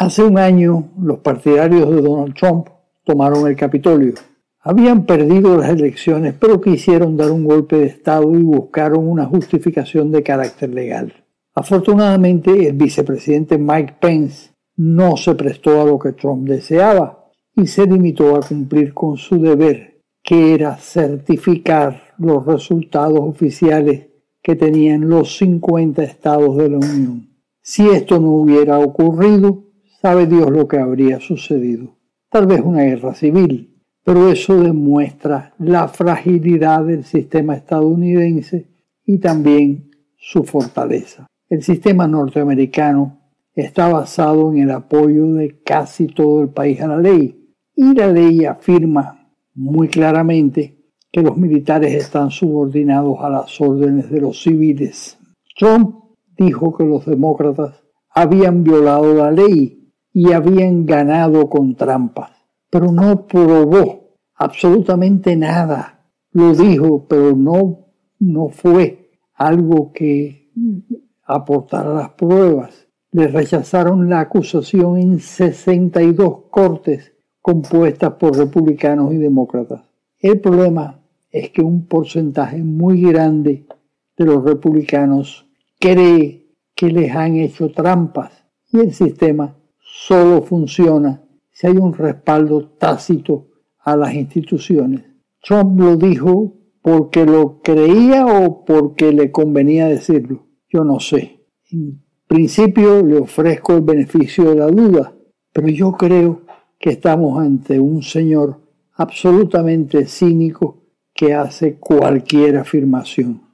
Hace un año, los partidarios de Donald Trump tomaron el Capitolio. Habían perdido las elecciones, pero quisieron dar un golpe de Estado y buscaron una justificación de carácter legal. Afortunadamente, el vicepresidente Mike Pence no se prestó a lo que Trump deseaba y se limitó a cumplir con su deber, que era certificar los resultados oficiales que tenían los 50 estados de la Unión. Si esto no hubiera ocurrido, sabe Dios lo que habría sucedido. Tal vez una guerra civil, pero eso demuestra la fragilidad del sistema estadounidense y también su fortaleza. El sistema norteamericano está basado en el apoyo de casi todo el país a la ley y la ley afirma muy claramente que los militares están subordinados a las órdenes de los civiles. Trump dijo que los demócratas habían violado la ley y habían ganado con trampas, pero no probó absolutamente nada. Lo dijo, pero no, no fue algo que aportara las pruebas. Le rechazaron la acusación en 62 cortes compuestas por republicanos y demócratas. El problema es que un porcentaje muy grande de los republicanos cree que les han hecho trampas y el sistema solo funciona si hay un respaldo tácito a las instituciones. Trump lo dijo porque lo creía o porque le convenía decirlo. Yo no sé. En principio le ofrezco el beneficio de la duda, pero yo creo que estamos ante un señor absolutamente cínico que hace cualquier afirmación.